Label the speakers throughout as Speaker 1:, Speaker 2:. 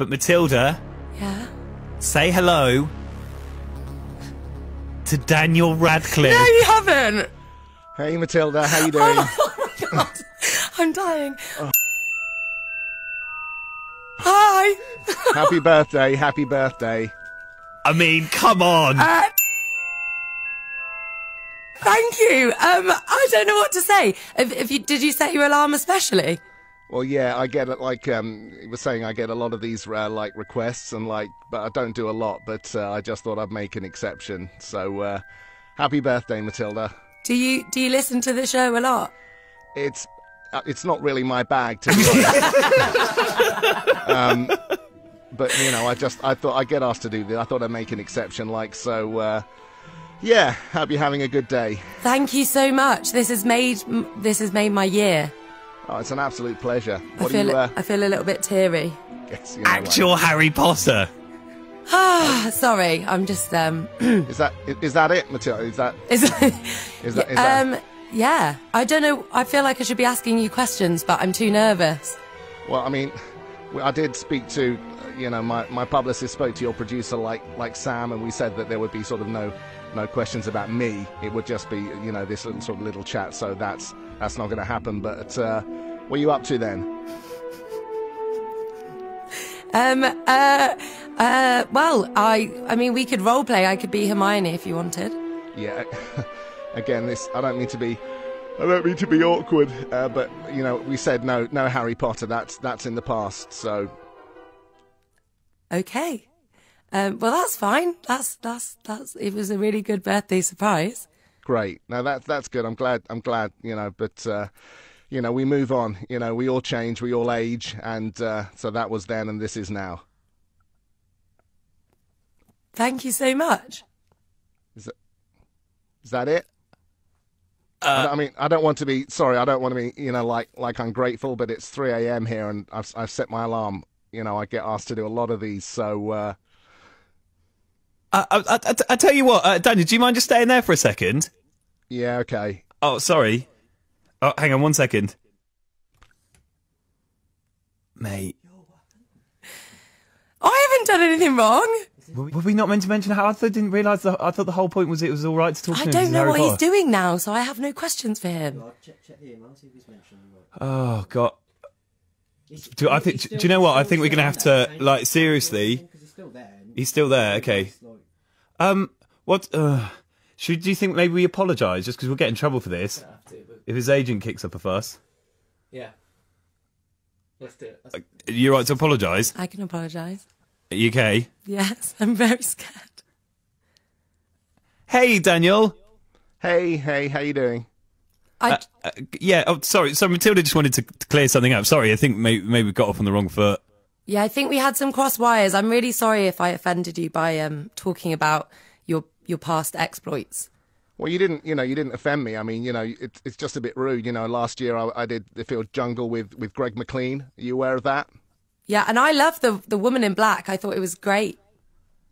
Speaker 1: But Matilda,
Speaker 2: Yeah.
Speaker 1: say hello to Daniel Radcliffe.
Speaker 2: No, you haven't.
Speaker 3: Hey Matilda, how you doing?
Speaker 2: Oh my god, I'm dying. Hi.
Speaker 3: happy birthday, happy birthday.
Speaker 1: I mean, come on.
Speaker 2: Uh, thank you. Um, I don't know what to say. If, if you did you set your alarm especially?
Speaker 3: Well, yeah, I get it. Like um, he was saying, I get a lot of these uh, like requests, and like, but I don't do a lot. But uh, I just thought I'd make an exception. So, uh, happy birthday, Matilda.
Speaker 2: Do you do you listen to the show a lot?
Speaker 3: It's uh, it's not really my bag to be honest. um, but you know, I just I thought I get asked to do this. I thought I'd make an exception. Like, so uh, yeah, hope you're having a good day.
Speaker 2: Thank you so much. This has made this has made my year.
Speaker 3: Oh, it's an absolute pleasure.
Speaker 2: I
Speaker 3: What do
Speaker 2: feel
Speaker 3: you? Uh,
Speaker 2: I feel a little bit teary.
Speaker 3: guess, you know, like-
Speaker 1: Actual Harry Potter.
Speaker 2: Ah, sorry. I'm just um.
Speaker 3: Is that is that it, Matilda? Is that
Speaker 2: is,
Speaker 3: is that, is that
Speaker 2: um. Yeah. I don't know. I feel like I should be asking you questions, but I'm too nervous.
Speaker 3: Well, I mean, I did speak to, uh, you know, my, my publicist spoke to your producer, like like Sam, and we said that there would be sort of no no questions about me. It would just be, you know, this little, sort of little chat. So that's that's not going to happen. But uh, what are you up to then?
Speaker 2: Um. Uh. Uh. Well, I. I mean, we could role play. I could be Hermione if you wanted.
Speaker 3: Yeah. Again, this I don't mean to be. I don't mean to be awkward, uh, but you know, we said no, no Harry Potter. That's that's in the past. So
Speaker 2: Okay. Um. Well, that's fine. That's that's that's. It was a really good birthday surprise.
Speaker 3: great. Now that's that's good. I'm glad. I'm glad. You know, but uh, you know, we move on. You know, we all change. We all age, and uh, so that was then, and this is now.
Speaker 2: Thank you so much.
Speaker 3: Is that, is that it? I, I mean, I don't want to be sorry. I don't want to be, you know, like like ungrateful. But it's 3 a.m. here, and I've I've set my alarm. You know, I get asked to do a lot of these, so uh,
Speaker 1: I, I, I, I tell you what, uh, Daniel, do you mind just staying there for a second?
Speaker 3: yeah, okay.
Speaker 1: Oh, sorry. Oh, hang on one second. Mate,
Speaker 2: I haven't done anything wrong.
Speaker 1: were were we not meant to mention how I didn't realise that I thought the whole point was it was all right to talk to him.
Speaker 2: I
Speaker 1: don't
Speaker 2: know
Speaker 1: is
Speaker 2: what
Speaker 1: Harry
Speaker 2: he's doing now, so I have no questions for him.
Speaker 1: Oh god. Do, I think. Do you know what? I think we're gonna have to like seriously. He's still there. Okay. Um. What? Uh, should do you think maybe we apologise just because we'll get in trouble for this? If his agent kicks up a fuss,
Speaker 4: Yeah. Let's do it. Let's-
Speaker 1: you're right to apologise.
Speaker 2: I can apologise.
Speaker 1: Are you okay?
Speaker 2: Yes, I'm very scared.
Speaker 1: Hey, Daniel.
Speaker 3: Hey, hey, how you doing?
Speaker 2: I,
Speaker 1: Uh, yeah. Oh, sorry. So Matilda just wanted to, to clear something up. Sorry. I think maybe, maybe we got off on the wrong foot.
Speaker 2: Yeah, I think we had some cross wires. I'm really sorry if I offended you by um talking about your your past exploits.
Speaker 3: Well, you didn't, you know, you didn't offend me. I mean, you know, it, it's just a bit rude. You know, last year I, I did the field jungle with with Greg McLean. Are you aware of that?
Speaker 2: Yeah, and I love the the woman in black. I thought it was great.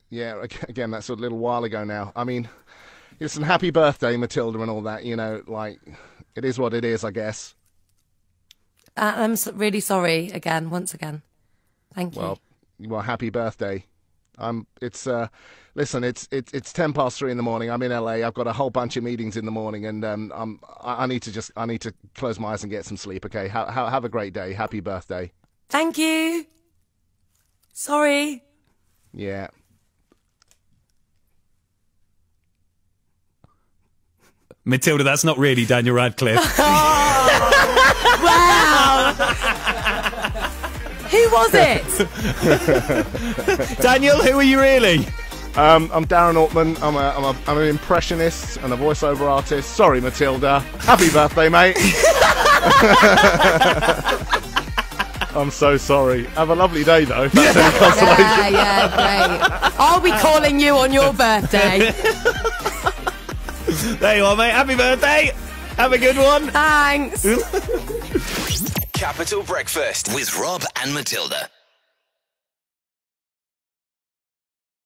Speaker 3: Yeah, again, that's a little while ago now. I mean, listen, happy birthday, Matilda, and all that. You know, like it is what it is, I guess.
Speaker 2: Uh, I'm really sorry again, once again. Thank you.
Speaker 3: Well, well, happy birthday. Um, it's uh, listen, it's it's it's ten past three in the morning. I'm in LA. I've got a whole bunch of meetings in the morning, and um, I'm, I, I need to just I need to close my eyes and get some sleep. Okay, ha- ha- have a great day. Happy birthday.
Speaker 2: Thank you. Sorry.
Speaker 3: Yeah.
Speaker 1: Matilda, that's not really Daniel Radcliffe.
Speaker 2: Wow. Who was it?
Speaker 1: Daniel, who are you really?
Speaker 3: Um, I'm Darren Altman. I'm a, I'm a I'm an impressionist and a voiceover artist. Sorry, Matilda. Happy birthday, mate. I'm so sorry. Have a lovely day, though. That's any consolation.
Speaker 2: yeah, yeah, great. I'll be calling you on your birthday.
Speaker 1: There you are, mate. Happy birthday. Have a good one.
Speaker 2: Thanks.
Speaker 5: Capital Breakfast with Rob and Matilda.